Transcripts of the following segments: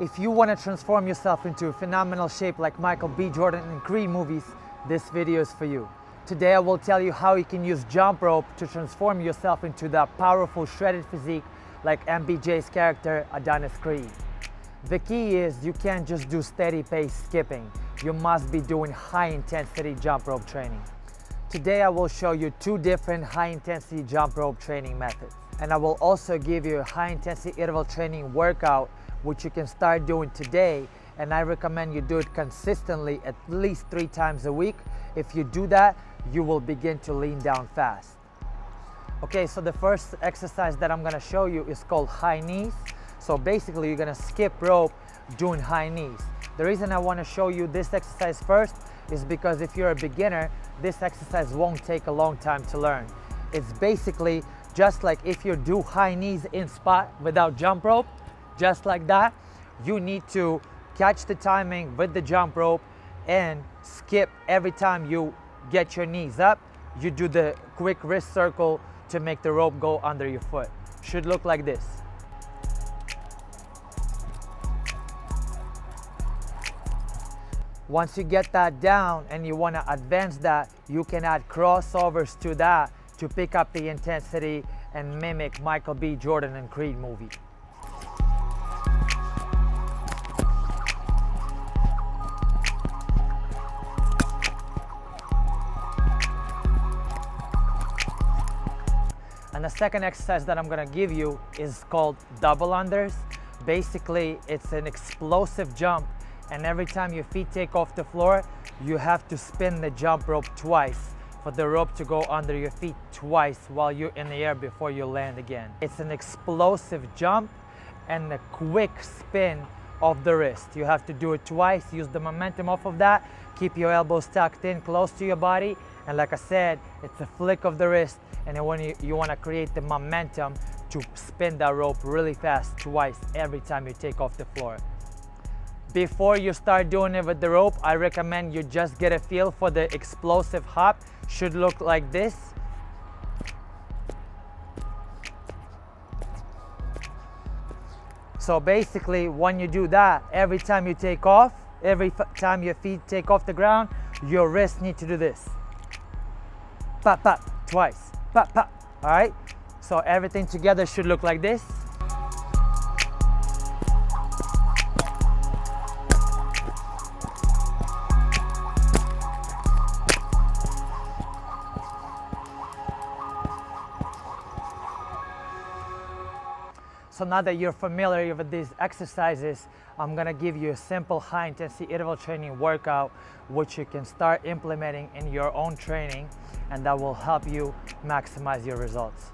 If you want to transform yourself into a phenomenal shape like Michael B. Jordan in Creed movies, this video is for you. Today I will tell you how you can use jump rope to transform yourself into that powerful shredded physique like MBJ's character Adonis Creed. The key is you can't just do steady pace skipping. You must be doing high intensity jump rope training. Today I will show you two different high intensity jump rope training methods. And I will also give you a high intensity interval training workout which you can start doing today and I recommend you do it consistently at least three times a week. If you do that, you will begin to lean down fast. Okay, so the first exercise that I'm gonna show you is called high knees. So basically you're gonna skip rope doing high knees. The reason I wanna show you this exercise first is because if you're a beginner, this exercise won't take a long time to learn. It's basically just like if you do high knees in spot without jump rope, just like that, you need to catch the timing with the jump rope and skip every time you get your knees up. You do the quick wrist circle to make the rope go under your foot. Should look like this. Once you get that down and you want to advance that, you can add crossovers to that to pick up the intensity and mimic Michael B. Jordan and Creed movie. The second exercise that I'm gonna give you is called double unders. Basically, it's an explosive jump and every time your feet take off the floor, you have to spin the jump rope twice for the rope to go under your feet twice while you're in the air before you land again. It's an explosive jump and a quick spin of the wrist. You have to do it twice, use the momentum off of that, keep your elbows tucked in close to your body, and like I said, it's a flick of the wrist, and when you, you wanna create the momentum to spin that rope really fast twice every time you take off the floor. Before you start doing it with the rope, I recommend you just get a feel for the explosive hop. Should look like this. So basically, when you do that, every time you take off, every time your feet take off the ground, your wrists need to do this. Pop, pop, twice. Pop, pop. All right? So everything together should look like this. So now that you're familiar with these exercises, I'm gonna give you a simple high intensity interval training workout which you can start implementing in your own training and that will help you maximize your results.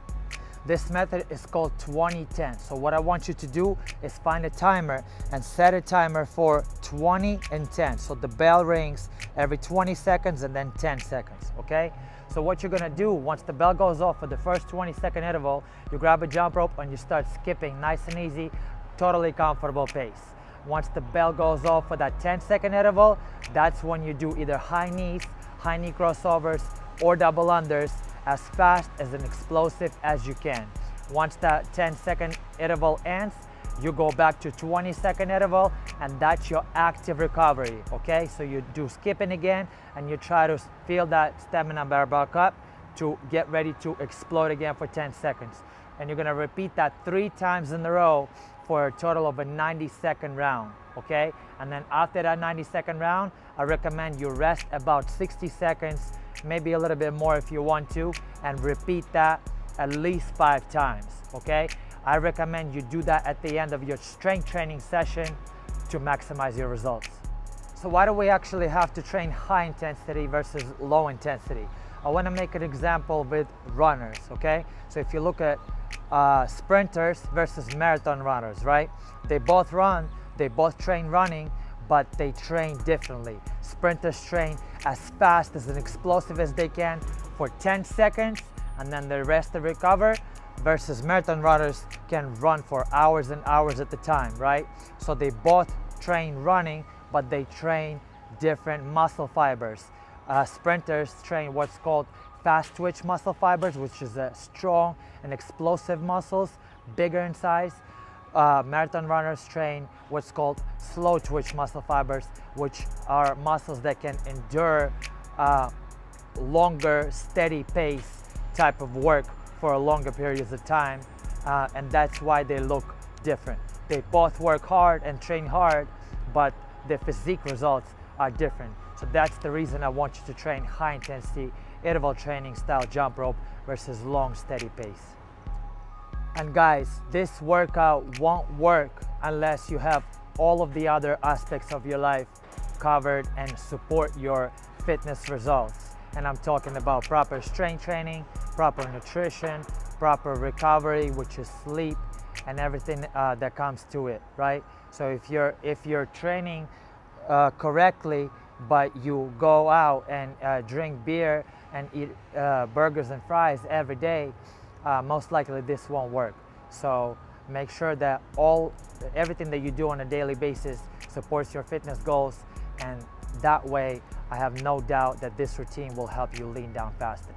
This method is called 20-10. So what I want you to do is find a timer and set a timer for 20 and 10. So the bell rings every 20 seconds and then 10 seconds, okay? So what you're gonna do once the bell goes off for the first 20 second interval, you grab a jump rope and you start skipping nice and easy, totally comfortable pace. Once the bell goes off for that 10 second interval, that's when you do either high knees, high knee crossovers, or double unders as fast as an explosive as you can. Once that 10 second interval ends, you go back to 20 second interval and that's your active recovery okay? So you do skipping again and you try to feel that stamina bar back up to get ready to explode again for 10 seconds. And you're to repeat that three times in a row for a total of a 90 second round okay? And then after that 90 second round i recommend you rest about 60 seconds maybe a little bit more if you want to and repeat that at least five times okay I recommend you do that at the end of your strength training session to maximize your results. So why do we actually have to train high intensity versus low intensity? I want to make an example with runners, okay? So if you look at uh, sprinters versus marathon runners, right? They both run, they both train running, but they train differently. Sprinters train as fast as and explosive as they can for 10 seconds, and then the rest to recover versus marathon runners can run for hours and hours at the time, right? So they both train running, but they train different muscle fibers. Uh, sprinters train what's called fast twitch muscle fibers, which is a strong and explosive muscles, bigger in size. Uh, marathon runners train what's called slow twitch muscle fibers, which are muscles that can endure uh, longer, steady pace type of work for longer periods of time. Uh, and that's why they look different. They both work hard and train hard, but their physique results are different. So that's the reason I want you to train high intensity interval training style jump rope versus long steady pace. And guys, this workout won't work unless you have all of the other aspects of your life covered and support your fitness results. And I'm talking about proper strength training, proper nutrition, proper recovery, which is sleep, and everything uh, that comes to it, right? So if you're if you're training uh, correctly, but you go out and uh, drink beer and eat uh, burgers and fries every day, uh, most likely this won't work. So make sure that all everything that you do on a daily basis supports your fitness goals and that way I have no doubt that this routine will help you lean down faster.